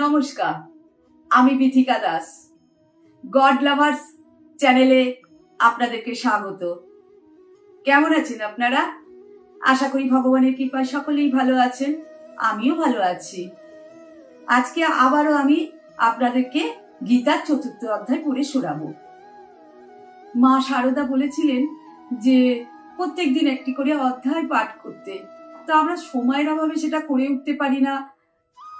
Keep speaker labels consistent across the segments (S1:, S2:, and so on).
S1: নমস্কার, আমি Bithika Das. God lovers চ্যানেলে আপনাদেরকে স্বাগত। কেমন আছেন আপনারা? আশা করি ভগবানের কৃপায় সকলেই ভালো আছেন, আমিও ভালো আছি। আজকে আবারও আমি আপনাদেরকে গীতার চতুর্থ অধ্যায় পড়ে শোনাবো। মা শারদা বলেছিলেন যে প্রত্যেক দিন একটি করে অধ্যায় পাঠ করতে। তো আমরা সময়ের অভাবে সেটা করে উঠতে পারি না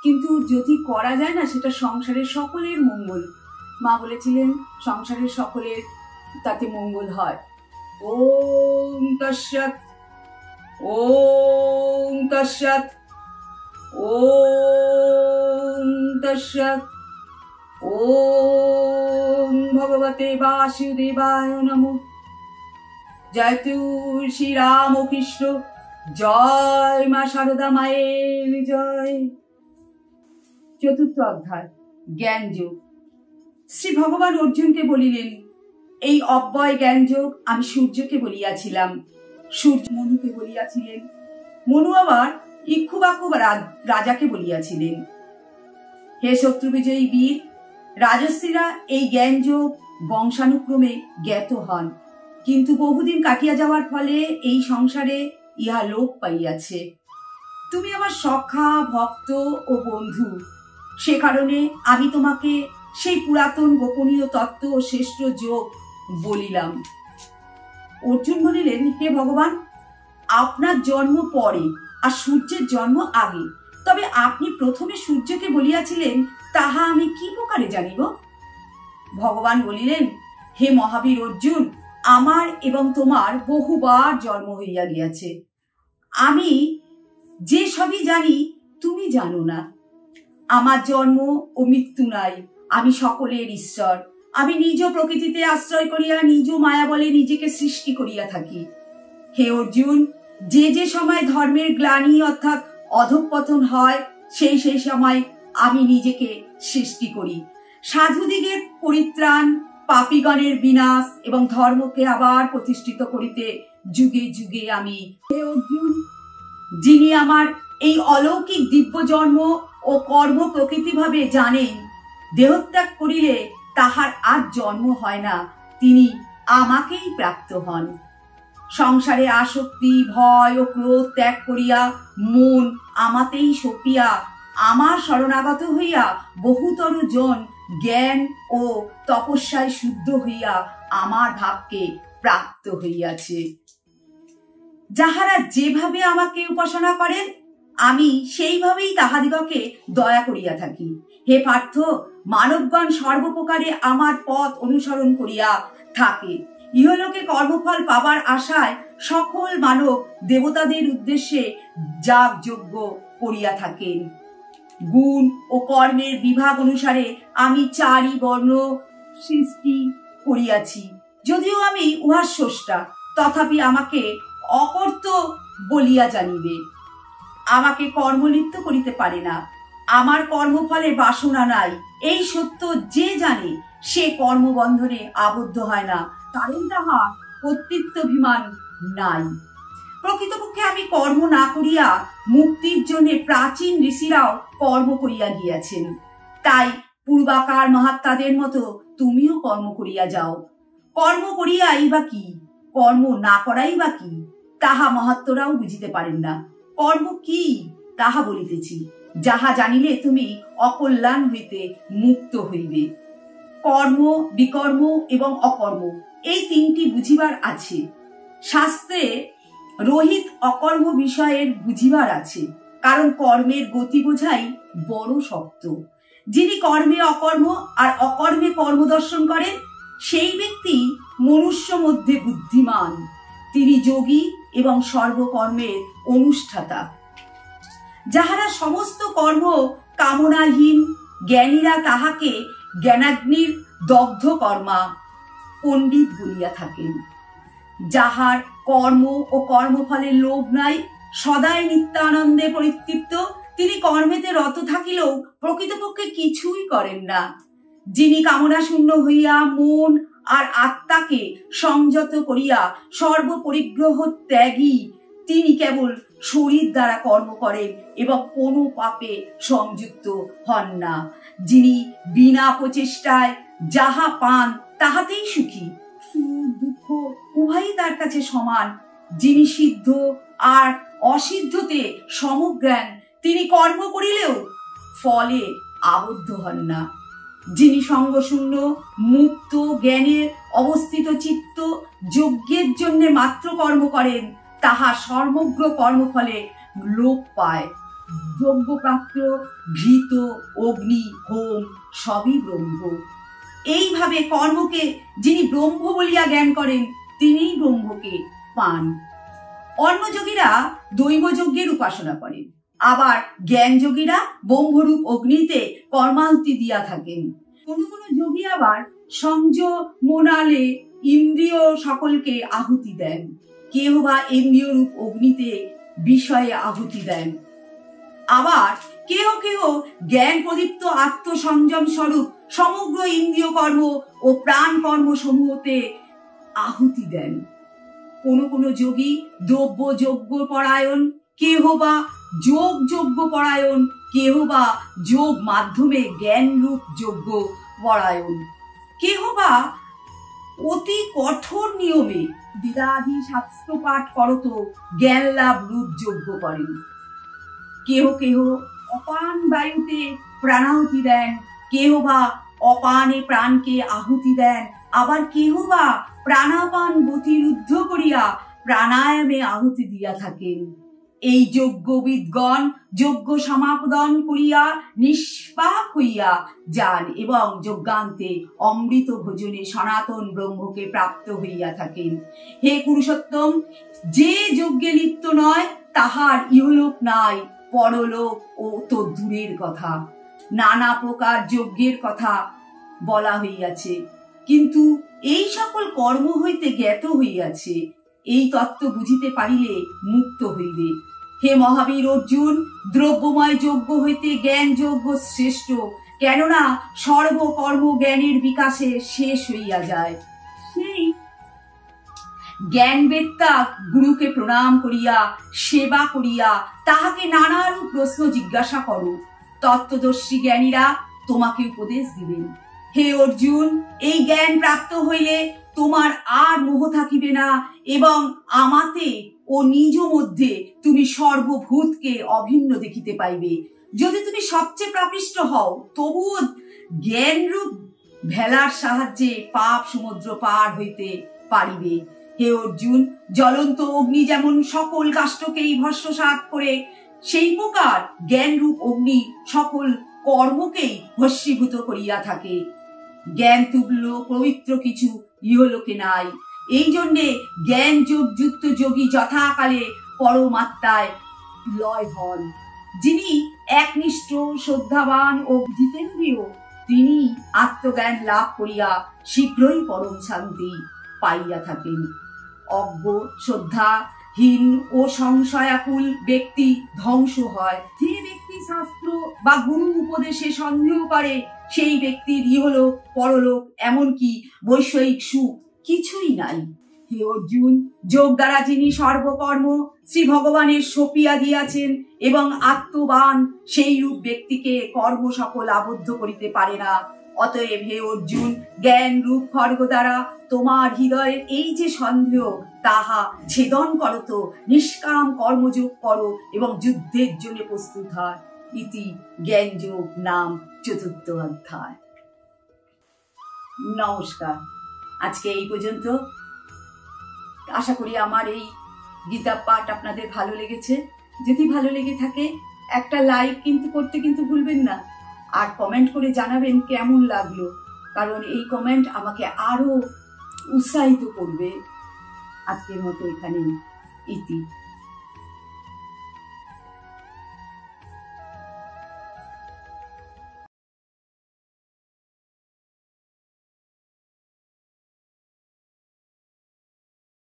S1: কিন্তু যদি করা যায় না, সেটা সংসারের সকলের মঙ্গল। মা বলেছিলেন, সংসারের সকলের তাতে মঙ্গল হয়। ওম তস্যাৎ ওম তস্যাৎ ওম তস্যাৎ, ওম ভগবতে বাসুদেবায় নমঃ। জয় তুলসী রাম কৃষ্ণ, জয় মা শারদা মায়ের জয়। চতুর্থ অধ্যায় জ্ঞান যোগ শ্রী ভগবান অর্জুনকে বলিলেন, এই অব্যয় জ্ঞান যোগ আমি সূর্যকে বলিয়াছিলাম। সূর্য মনুকে বলিয়াছিলেন, মনু আবার ইক্ষুবাকু রাজাকে বলিয়াছিলেন। হে শত্রু বিজয়ী বীর রাজশ্রীরা এই জ্ঞান যোগ বংশানুক্রমে জ্ঞাত হন। কিন্তু বহুদিন কাটিয়া যাওয়ার ফলে এই সংসারে ইহা লোপ পাইয়াছে। তুমি আমার সখা, ভক্ত ও বন্ধু সে কারণে আমি তোমাকে সেই পুরাতন গোপনীয় তত্ত্ব ও শ্রেষ্ঠ যোগ বলিলাম। অর্জুন বলিলেন, হে ভগবান, আপনার জন্ম পরে আর সূর্যের জন্ম আগে, তবে আপনি প্রথমে সূর্যকে বলিয়াছিলেন, তাহা আমি কি প্রকারে জানিব? ভগবান বলিলেন, হে মহাবীর অর্জুন, আমার এবং তোমার বহুবার জন্ম হইয়া গিয়াছে। আমি যে সবই জানি, তুমি জানো না। আমার জন্ম ও মৃত্যু নাই। আমি সকলের ঈশ্বর। আমি নিজ প্রকৃতিতে আশ্রয় করিয়া নিজ মায়া বলে নিজেকে সৃষ্টি করিয়া থাকি। হে অর্জুন, যে যে সময় ধর্মের গ্লানি অর্থাৎ অধঃপতন হয়, সেই সেই সময় আমি নিজেকে সৃষ্টি করি। সাধুদিগের পরিত্রাণ, পাপিগণের বিনাশ এবং ধর্মকে আবার প্রতিষ্ঠিত করিতে যুগে যুগে আমি, হে অর্জুন, যিনি আমার এই অলৌকিক দিব্য জন্ম ও কর্ম প্রকৃতিভাবে জানেন দেহত্যাগ করিলে তাহার আর জন্ম হয় না। তিনি আমাকেই প্রাপ্ত হন। সংসারে আসক্তি, ভয় ও ক্রোধ ত্যাগ করিয়া মন আমাতেই সপিয়া, আমার শরণাগত হইয়া বহুতর জন জ্ঞান ও তপস্যায় শুদ্ধ হইয়া আমার ভাবকে প্রাপ্ত হইয়াছে। যাহারা যেভাবে আমাকে উপাসনা করেন আমি সেইভাবেই তাহাদিগকে দয়া করিয়া থাকি। হে পার্থ, মানবগণ সর্বপ্রকারে আমার পথ অনুসরণ করিয়া থাকে। ইহলোকে কর্মফল পাবার আশায় সকল মানব দেবতাদের উদ্দেশ্যে যাগ যজ্ঞ করিয়া থাকেন। গুণ ও কর্মের বিভাগ অনুসারে আমি চারি বর্ণ সৃষ্টি করিয়াছি। যদিও আমি উহার স্রষ্টা, তথাপি আমাকে অকর্ত বলিয়া জানিবে। আমাকে কর্মলিপ্ত করিতে পারে না। আমার কর্মফলে বাসনা নাই। এই সত্য যে জানে, সে কর্মবন্ধনে আবদ্ধ হয় না। কারণ তাহা কর্তৃত্বাভিমান নাই। প্রকৃতপক্ষে আমি কর্ম না করিয়া মুক্তির জন্য প্রাচীন ঋষিরাও কর্ম করিয়া গিয়াছেন। তাই পূর্বাকার মহাত্মাদের মতো তুমিও কর্ম করিয়া যাও। কর্ম করিয়াই বা কি? কর্ম না করাই বা কি? তাহা মহাত্মরাও বুঝিতে পারেন না। কর্ম কি তাহা বলিতেছি। যাহা জানিলে তুমি অকল্যাণ হইতে মুক্ত হইবে। কর্ম, বিকর্ম এবং অকর্ম, এই তিনটি বুঝিবার আছে। শাস্ত্রে রহিত অকর্ম বিষয়ের বুঝিবার আছে, কারণ কর্মের গতি বোঝাই বড় শক্ত। যিনি কর্মে অকর্ম আর অকর্মে কর্ম দর্শন করেন, সেই ব্যক্তি মনুষ্য মধ্যে বুদ্ধিমান। তিনি যোগী এবং সর্বকর্মের অনুষ্ঠাতা। যাহারা সমস্ত কর্ম কামনাহীন, জ্ঞানীরা তাহাকে জ্ঞানাগ্নির দগ্ধ কর্মা, পণ্ডিত বলিয়া থাকেন। যাহার কর্ম ও কর্মফলের লোভ নাই, সদাই নিত্যানন্দে পরিতৃপ্ত, তিনি কর্মেতে রত থাকিলেও প্রকৃতপক্ষে কিছুই করেন না। যিনি কামনা শূন্য হইয়া মন আর আত্মাকে সংযত করিয়া সর্বপরিগ্রহ ত্যাগী তিনি কেবল শরীর দ্বারা কর্ম করেন এবং কোনো পাপে সংযুক্ত হন না। যিনি বিনা প্রচেষ্টায় যাহা পান, তাহাতেই সুখী। দুঃখ উভয়ই তার কাছে সমান। যিনি সিদ্ধ আর অসিদ্ধতে সমজ্ঞান তিনি কর্ম করিলেও ফলে আবদ্ধ হন না। যিনি সঙ্গশূন্য, মুক্ত জ্ঞানের অবস্থিত চিত্ত, যজ্ঞের জন্য মাত্র কর্ম করেন তাহা সমগ্র কর্মফলে লোপ পায়। যজ্ঞপ্রাপ্ত ঘৃত অগ্নি, হোম, সবই ব্রহ্ম। এইভাবে কর্মকে যিনি ব্রহ্ম বলিয়া জ্ঞান করেন, তিনিই ব্রহ্মকে পান। অন্য যোগীরা দৈব উপাসনা করেন। আবার জ্ঞান যোগীরা ব্রহ্মরূপ অগ্নিতে কর্মান্তি দিয়া থাকেন। কোন কোন যোগী আবার সংযম মোনালে ইন্দ্রিয় সকলকে আহুতি দেন। কেউ বা ইন্দ্রিয় রূপ অগ্নিতে বিষয়ে আহুতি দেন। আবার কেহ কেহ জ্ঞান প্রদীপ্ত আত্মসংযম স্বরূপ সমগ্র ইন্দ্রিয় কর্ম ও প্রাণ কর্ম সমূহতে আহুতি দেন। কোন কোন যোগী দ্রব্য যোগ্য পরায়ণ, কেহ বা যোগ যোগ্য পরায়ণ, কেহ বা যোগ মাধ্যমে জ্ঞান রূপ যোগ্য পরায়ণ, কেহ বা অতি কঠোর নিয়মে বিদাধি শাস্ত্র পাঠ করত জ্ঞান লাভ রূপ যোগ্য করেন কেহ কেহ অপান বায়ুতে প্রাণাহুতি দেন, কেহ বা অপানে প্রাণকে আহুতি দেন, আবার কেহ বা প্রাণাপান গতিরুদ্ধ করিয়া প্রাণায়ামে আহুতি দিয়া থাকেন। এই যজ্ঞবিদগণ, যজ্ঞ সমাপদন করিয়া, নিষ্পাপ হইয়া যান এবং যজ্ঞান্তে অমৃত ভোজনে সনাতন ব্রহ্মকে প্রাপ্ত হইয়া থাকেন। হে পুরুষোত্তম, যে যজ্ঞে লিপ্ত নয়, তাহার ইহলোক নাই, পরলোক ও তো দূরের কথা। নানা প্রকার যজ্ঞের কথা বলা হইয়াছে, কিন্তু এই সকল কর্ম হইতে জ্ঞাত হইয়াছে। এই তত্ত্ব বুঝিতে পারিলে মুক্ত হইবে। হে মহাবীর অর্জুন, দ্রব্যময় যজ্ঞ হইতে জ্ঞান যজ্ঞ শ্রেষ্ঠ, কেননা সর্বকর্ম জ্ঞানের বিকাশে শেষ হইয়া যায়। সেই জ্ঞানবেত্তা গুরুকে প্রণাম করিয়া, সেবা করিয়া তাহাকে নানারূপ প্রশ্ন জিজ্ঞাসা করো। তত্ত্বদর্শী জ্ঞানীরা তোমাকে উপদেশ দিবেন। হে অর্জুন, এই জ্ঞান প্রাপ্ত হইলে তোমার আর মোহ থাকিবে না এবং আমাতে ও নিজ মধ্যে তুমি সর্বভূতকে অভিন্ন দেখিতে পাইবে। যদি তুমি সবচেয়ে প্রাপিষ্ট হও, তবুও জ্ঞানরূপ ভেলার সাহায্যে পাপ সমুদ্র পার হইতে পারিবে। হে অর্জুন, জ্বলন্ত অগ্নি যেমন সকল কাষ্টকেই ভস্মসাত করে, সেই প্রকার জ্ঞানরূপ অগ্নি সকল কর্মকেই ভস্মীভূত করিয়া থাকে। জ্ঞান তুল্য, পবিত্র কিছু ইহলোকে নাই। এই জন্যে জ্ঞান যোগ, যুক্ত যোগী যথাকালে পরমাত্মায় লয় হন। যিনি একনিষ্ঠ, শ্রদ্ধাবান ও জিতেন্দ্রীয়, তিনি আত্মজ্ঞান লাভ করিয়া শীঘ্রই পরম শান্তি পাইয়া থাকেন। অজ্ঞ শ্রদ্ধা হীন ও সংশয়াকুল ব্যক্তি ধ্বংস হয়। যে ব্যক্তি শাস্ত্র বা গুরু উপদেশে সন্দেহ করে সেই ব্যক্তির ইহলোক, পরলোক, এমনকি বৈষয়িক সুখ কিছুই নাই। হে অর্জুন যোগ দ্বারা যিনি সর্বকর্ম শ্রী ভগবানের সপিয়া দিয়াছেন এবং আত্মবান সেই রূপ ব্যক্তিকে কর্ম সকল আবদ্ধ করিতে পারে না। অতএব হে অর্জুন, জ্ঞান রূপ খড়গ দ্বারা তোমার হৃদয়ের এই যে সন্দেহ, তাহা ছেদন করো নিষ্কাম কর্মযোগ করো এবং যুদ্ধের জন্য প্রস্তুত হয়। ইতি জ্ঞান যোগ নাম চতুর্থ অধ্যায়। নমস্কার। আজকে এই পর্যন্ত। আশা করি আমার এই গীতা পাঠ আপনাদের ভালো লেগেছে। যদি ভালো লেগে থাকে, একটা লাইক কিন্তু করতে কিন্তু ভুলবেন না। আর কমেন্ট করে জানাবেন কেমন লাগল। কারণ এই কমেন্ট আমাকে আরও উৎসাহিত করবে। আজকের মতো এখানে ইতি।